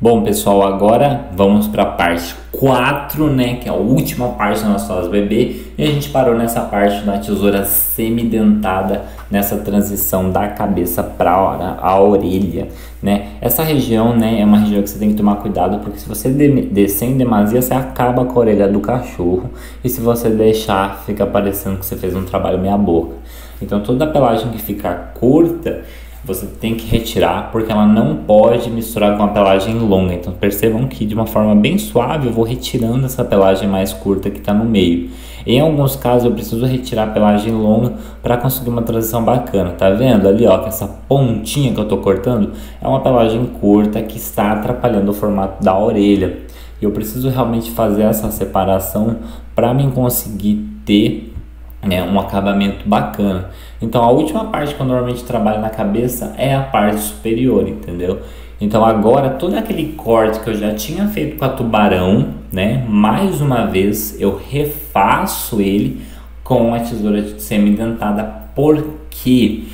Bom, pessoal, agora vamos para a parte 4, né, que é a última parte da nossa tosse bebê, e a gente parou nessa parte da tesoura semidentada, nessa transição da cabeça para a orelha, né? Essa região, né, é uma região que você tem que tomar cuidado, porque se você descer em demasia, você acaba com a orelha do cachorro, e se você deixar, fica parecendo que você fez um trabalho meia boca. Então, toda a pelagem que ficar curta, você tem que retirar porque ela não pode misturar com a pelagem longa. Então percebam que de uma forma bem suave eu vou retirando essa pelagem mais curta que está no meio. Em alguns casos eu preciso retirar a pelagem longa para conseguir uma transição bacana. Tá vendo ali ó que essa pontinha que eu estou cortando é uma pelagem curta que está atrapalhando o formato da orelha. E eu preciso realmente fazer essa separação para mim conseguir ter né, um acabamento bacana. Então a última parte que eu normalmente trabalho na cabeça é a parte superior, entendeu? Então agora todo aquele corte que eu já tinha feito com a tubarão, né? Mais uma vez eu refaço ele com a tesoura semidentada, porque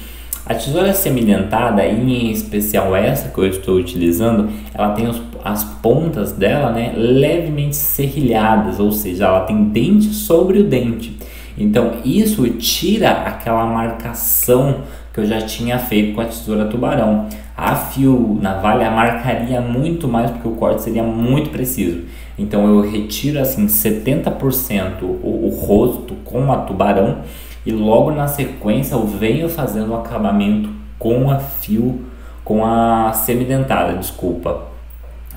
a tesoura semidentada, em especial essa que eu estou utilizando, ela tem os, as pontas dela, né, levemente serrilhadas, ou seja, ela tem dente sobre o dente. Então isso tira aquela marcação que eu já tinha feito com a tesoura tubarão. A fio navalha marcaria muito mais porque o corte seria muito preciso. Então eu retiro assim 70% o, o rosto com a tubarão e logo na sequência eu venho fazendo o acabamento com a fio, com a semidentada, desculpa.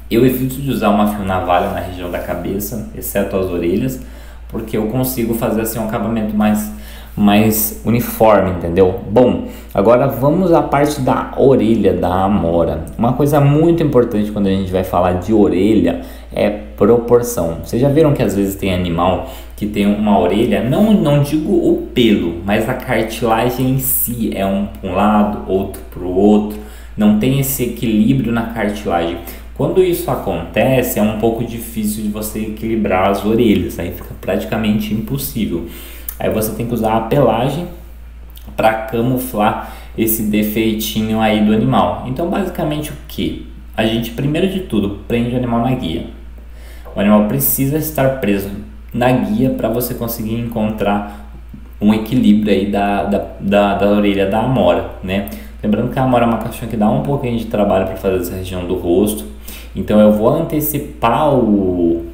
Eu evito de usar uma fio navalha na região da cabeça, exceto as orelhas, porque eu consigo fazer assim um acabamento mais mais uniforme, entendeu? Bom, agora vamos à parte da orelha da amora. Uma coisa muito importante quando a gente vai falar de orelha é proporção. Vocês já viram que às vezes tem animal que tem uma orelha, não não digo o pelo, mas a cartilagem em si é um para um lado, outro para o outro. Não tem esse equilíbrio na cartilagem. Quando isso acontece, é um pouco difícil de você equilibrar as orelhas, aí fica praticamente impossível. Aí você tem que usar a pelagem para camuflar esse defeitinho aí do animal. Então, basicamente o que? A gente primeiro de tudo prende o animal na guia. O animal precisa estar preso na guia para você conseguir encontrar um equilíbrio aí da, da, da, da orelha da amora, né? Lembrando que a amora é uma cachorra que dá um pouquinho de trabalho para fazer essa região do rosto. Então eu vou antecipar o,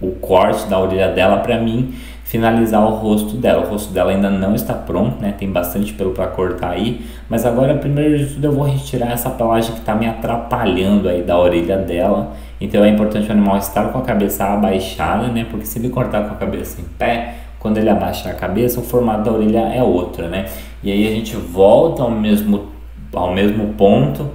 o corte da orelha dela para mim finalizar o rosto dela. O rosto dela ainda não está pronto, né? Tem bastante pelo para cortar aí, mas agora primeiro de tudo eu vou retirar essa pelagem que está me atrapalhando aí da orelha dela. Então é importante o animal estar com a cabeça abaixada, né? Porque se ele cortar com a cabeça em pé, quando ele abaixar a cabeça, o formato da orelha é outro, né? E aí a gente volta ao mesmo ao mesmo ponto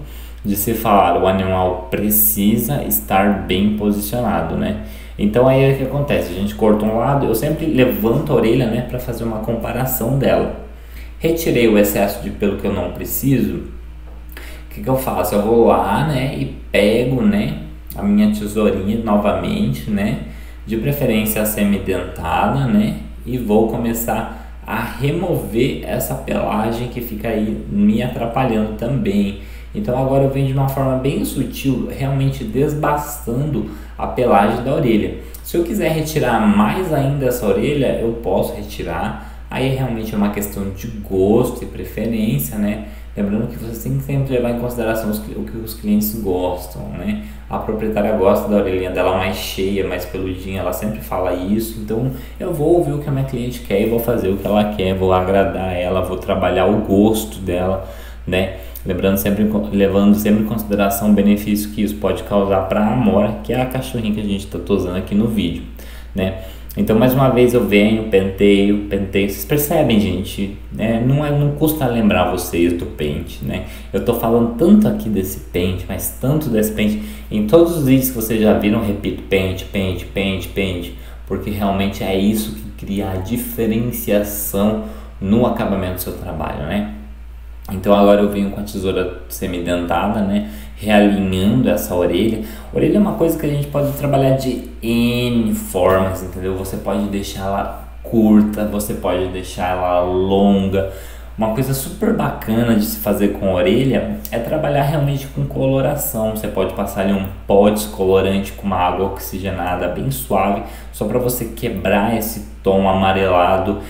de se falar, o animal precisa estar bem posicionado, né? Então aí é o que acontece, a gente corta um lado, eu sempre levanto a orelha, né, para fazer uma comparação dela. Retirei o excesso de pelo que eu não preciso. O que, que eu faço? Eu vou lá, né, e pego, né, a minha tesourinha novamente, né, de preferência semidentada, né, e vou começar a remover essa pelagem que fica aí me atrapalhando também. Então agora venho de uma forma bem sutil, realmente desbastando a pelagem da orelha. Se eu quiser retirar mais ainda essa orelha, eu posso retirar. Aí realmente é uma questão de gosto e preferência, né? Lembrando que você tem que sempre levar em consideração o que os clientes gostam, né? A proprietária gosta da orelhinha dela mais cheia, mais peludinha, ela sempre fala isso. Então eu vou ouvir o que a minha cliente quer e vou fazer o que ela quer, vou agradar ela, vou trabalhar o gosto dela, né? Lembrando sempre, levando sempre em consideração o benefício que isso pode causar para a Amora, que é a cachorrinha que a gente está tosando aqui no vídeo, né? Então, mais uma vez eu venho, penteio, penteio. Vocês percebem, gente? Né? Não, é, não custa lembrar vocês do pente, né? Eu tô falando tanto aqui desse pente, mas tanto desse pente. Em todos os vídeos que vocês já viram, repito, pente, pente, pente, pente. Porque realmente é isso que cria a diferenciação no acabamento do seu trabalho, né? Então agora eu venho com a tesoura semidentada, né? Realinhando essa orelha. Orelha é uma coisa que a gente pode trabalhar de N formas, entendeu? Você pode deixar ela curta, você pode deixar ela longa. Uma coisa super bacana de se fazer com a orelha é trabalhar realmente com coloração. Você pode passar ali um pó descolorante com uma água oxigenada bem suave, só para você quebrar esse tom amarelado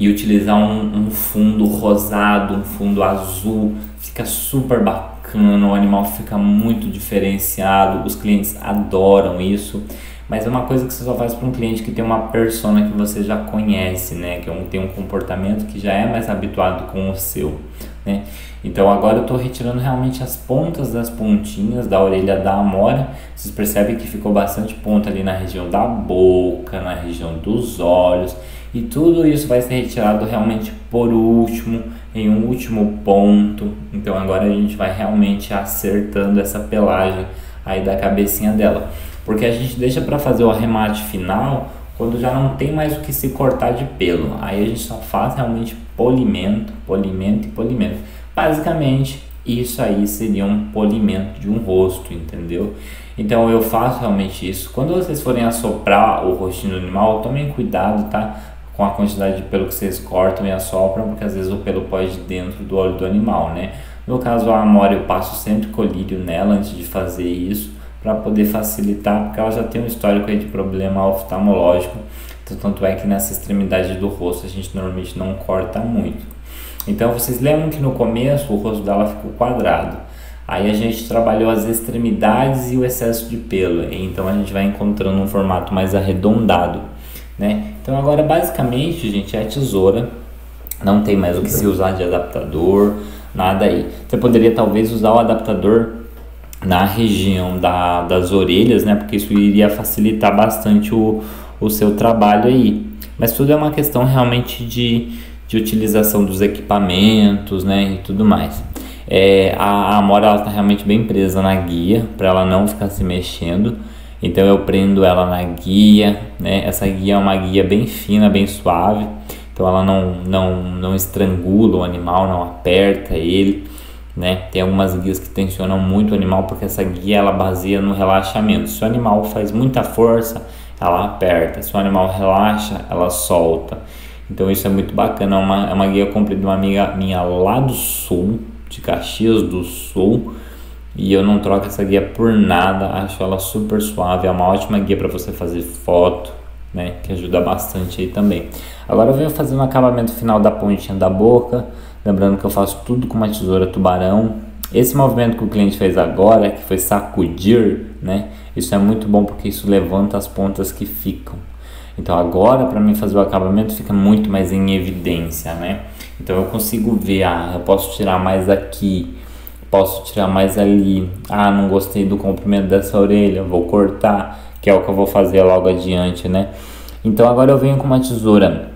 e utilizar um, um, fundo rosado, um fundo azul, fica super bacana, o animal fica muito diferenciado, os clientes adoram isso mas é uma coisa que você só faz para um cliente que tem uma persona que você já conhece, né? Que é tem um comportamento que já é mais habituado com o seu, né? Então agora eu estou retirando realmente as pontas das pontinhas da orelha da amora. Vocês percebem que ficou bastante ponta ali na região da boca, na região dos olhos. E tudo isso vai ser retirado realmente por último, em um último ponto. Então agora a gente vai realmente acertando essa pelagem aí da cabecinha dela porque a gente deixa para fazer o arremate final quando já não tem mais o que se cortar de pelo. Aí a gente só faz realmente polimento, polimento e polimento. Basicamente, isso aí seria um polimento de um rosto, entendeu? Então eu faço realmente isso. Quando vocês forem assoprar o rostinho do animal, tomem cuidado, tá? Com a quantidade de pelo que vocês cortam e assopram, porque às vezes o pelo pode ir dentro do olho do animal, né? No caso a Amora, eu passo sempre colírio nela antes de fazer isso para poder facilitar, porque ela já tem um histórico de problema oftalmológico, então, tanto é que nessa extremidade do rosto a gente normalmente não corta muito. Então vocês lembram que no começo o rosto dela ficou quadrado, aí a gente trabalhou as extremidades e o excesso de pelo, então a gente vai encontrando um formato mais arredondado, né? Então agora basicamente, gente, é a tesoura, não tem mais o que se usar de adaptador, nada aí. Você poderia talvez usar o adaptador na região da, das orelhas, né? Porque isso iria facilitar bastante o, o seu trabalho aí. Mas tudo é uma questão realmente de, de utilização dos equipamentos, né? E tudo mais. É, a, Amora ela tá realmente bem presa na guia para ela não ficar se mexendo. Então eu prendo ela na guia, né? Essa guia é uma guia bem fina, bem suave. Então ela não, não, não estrangula o animal, não aperta ele né? Tem algumas guias que tensionam muito o animal porque essa guia ela baseia no relaxamento. Se o animal faz muita força, ela aperta. Se o animal relaxa, ela solta. Então isso é muito bacana. É uma, é uma guia comprei de uma amiga minha lá do sul, de Caxias do Sul. E eu não troco essa guia por nada. Acho ela super suave. É uma ótima guia para você fazer foto, né? Que ajuda bastante aí também. Agora eu venho fazendo o acabamento final da pontinha da boca Lembrando que eu faço tudo com uma tesoura tubarão. Esse movimento que o cliente fez agora, que foi sacudir, né? Isso é muito bom porque isso levanta as pontas que ficam. Então agora para mim fazer o acabamento fica muito mais em evidência, né? Então eu consigo ver, ah, eu posso tirar mais aqui, posso tirar mais ali. Ah, não gostei do comprimento dessa orelha, vou cortar, que é o que eu vou fazer logo adiante, né? Então agora eu venho com uma tesoura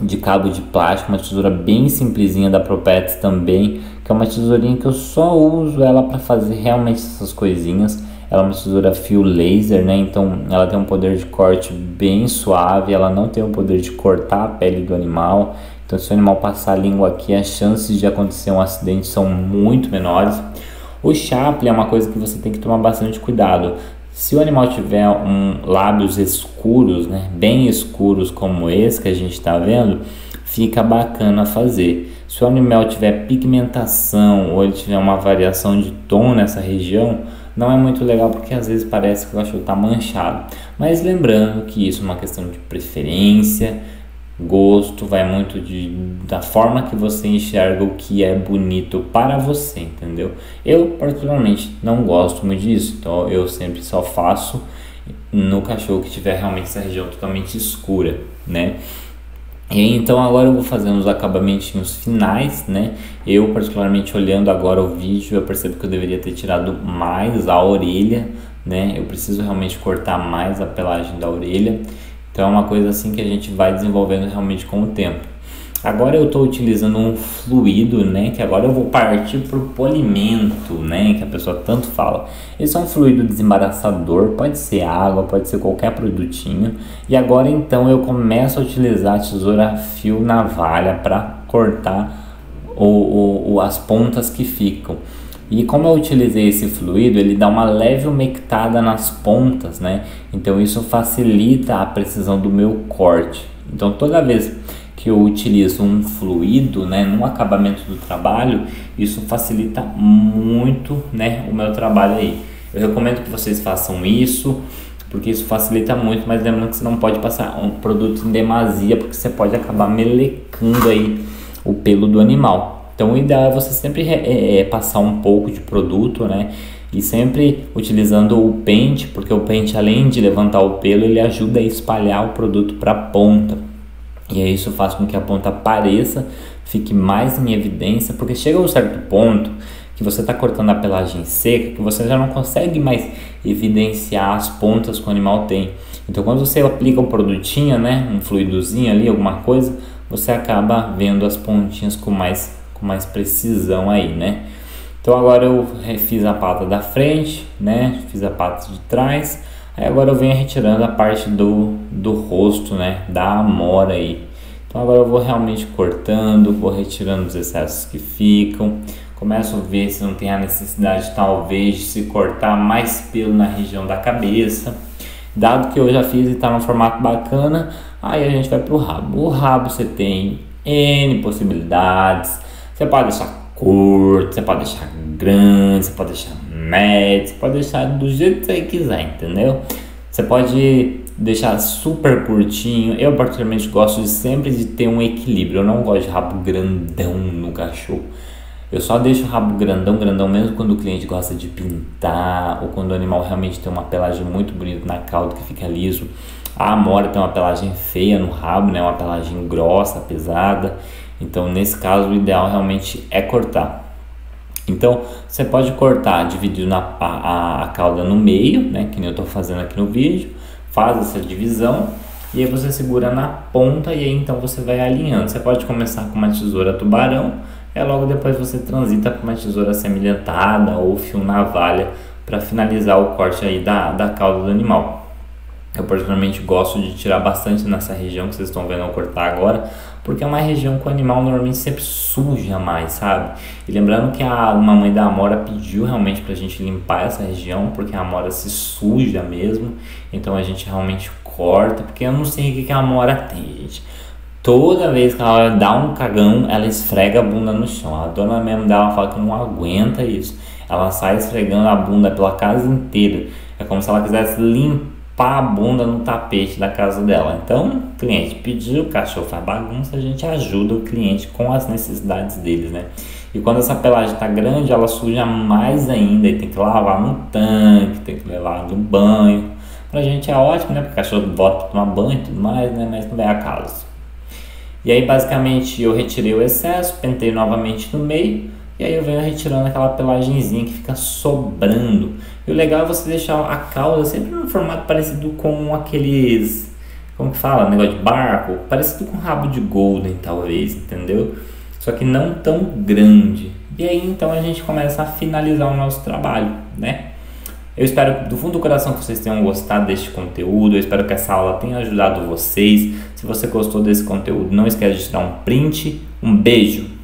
de cabo de plástico, uma tesoura bem simplesinha da Propets também, que é uma tesourinha que eu só uso ela para fazer realmente essas coisinhas. Ela é uma tesoura fio laser, né? Então ela tem um poder de corte bem suave, ela não tem o poder de cortar a pele do animal. Então se o animal passar a língua aqui, as chances de acontecer um acidente são muito menores. O chaple é uma coisa que você tem que tomar bastante cuidado. Se o animal tiver um lábios escuros, né, bem escuros como esse que a gente está vendo, fica bacana fazer. Se o animal tiver pigmentação ou ele tiver uma variação de tom nessa região, não é muito legal porque às vezes parece que o cachorro está manchado. Mas lembrando que isso é uma questão de preferência, Gosto vai muito de, da forma que você enxerga o que é bonito para você, entendeu? Eu, particularmente, não gosto muito disso, então eu sempre só faço no cachorro que tiver realmente essa região totalmente escura, né? E então agora eu vou fazer uns acabamentinhos finais, né? Eu particularmente olhando agora o vídeo, eu percebo que eu deveria ter tirado mais a orelha, né? Eu preciso realmente cortar mais a pelagem da orelha. Então é uma coisa assim que a gente vai desenvolvendo realmente com o tempo. Agora eu estou utilizando um fluido, né? Que agora eu vou partir para o polimento, né? Que a pessoa tanto fala. Esse é um fluido desembaraçador, pode ser água, pode ser qualquer produtinho. E agora então eu começo a utilizar a tesoura fio navalha para cortar o, o, o, as pontas que ficam. E como eu utilizei esse fluido, ele dá uma leve umectada nas pontas, né? Então isso facilita a precisão do meu corte. Então toda vez que eu utilizo um fluido, né, no acabamento do trabalho, isso facilita muito, né, o meu trabalho aí. Eu recomendo que vocês façam isso, porque isso facilita muito, mas lembrando que você não pode passar um produto em demasia, porque você pode acabar melecando aí o pelo do animal. Então o ideal é você sempre é, é, passar um pouco de produto, né? E sempre utilizando o pente, porque o pente além de levantar o pelo, ele ajuda a espalhar o produto para a ponta. E isso faz com que a ponta apareça, fique mais em evidência, porque chega a um certo ponto que você está cortando a pelagem seca, que você já não consegue mais evidenciar as pontas que o animal tem. Então, quando você aplica um produtinho, né, um fluidozinho ali, alguma coisa, você acaba vendo as pontinhas com mais, com mais precisão aí, né? Então, agora eu fiz a pata da frente, né, fiz a pata de trás, aí agora eu venho retirando a parte do, do rosto, né, da amora aí. Então, agora eu vou realmente cortando, vou retirando os excessos que ficam começo a ver se não tem a necessidade talvez de se cortar mais pelo na região da cabeça. Dado que eu já fiz e está no formato bacana, aí a gente vai para o rabo. O rabo você tem N possibilidades. Você pode deixar curto, você pode deixar grande, você pode deixar médio, você pode deixar do jeito que você quiser, entendeu? Você pode deixar super curtinho. Eu particularmente gosto de sempre de ter um equilíbrio. Eu não gosto de rabo grandão no cachorro. Eu só deixo o rabo grandão, grandão mesmo quando o cliente gosta de pintar ou quando o animal realmente tem uma pelagem muito bonita na cauda que fica liso. A amora tem uma pelagem feia no rabo, né? Uma pelagem grossa, pesada. Então, nesse caso, o ideal realmente é cortar. Então, você pode cortar dividindo a, a, a cauda no meio, né? Que nem eu estou fazendo aqui no vídeo. Faz essa divisão e aí você segura na ponta e aí então você vai alinhando. Você pode começar com uma tesoura tubarão é logo depois você transita para uma tesoura semidentada ou fio navalha para finalizar o corte aí da, da cauda do animal. Eu particularmente gosto de tirar bastante nessa região que vocês estão vendo eu cortar agora, porque é uma região que o animal normalmente sempre suja mais, sabe? E lembrando que a mamãe da Amora pediu realmente pra gente limpar essa região, porque a Amora se suja mesmo, então a gente realmente corta, porque eu não sei o que, que a Amora tem, gente. Toda vez que ela dá um cagão, ela esfrega a bunda no chão. A dona mesmo dela fala que não aguenta isso. Ela sai esfregando a bunda pela casa inteira. É como se ela quisesse limpar a bunda no tapete da casa dela. Então, o cliente pediu, o cachorro faz bagunça, a gente ajuda o cliente com as necessidades deles, né? E quando essa pelagem está grande, ela suja mais ainda e tem que lavar no tanque, tem que levar no banho. Pra gente é ótimo, né? Porque o cachorro bota pra tomar banho e tudo mais, né? Mas não é a caso. E aí basicamente eu retirei o excesso, pentei novamente no meio e aí eu venho retirando aquela pelagenzinha que fica sobrando. E o legal é você deixar a cauda sempre num formato parecido com aqueles, como que fala, negócio de barco, parecido com rabo de golden talvez, entendeu? Só que não tão grande. E aí então a gente começa a finalizar o nosso trabalho, né? Eu espero do fundo do coração que vocês tenham gostado deste conteúdo. Eu espero que essa aula tenha ajudado vocês. Se você gostou desse conteúdo, não esquece de tirar um print. Um beijo!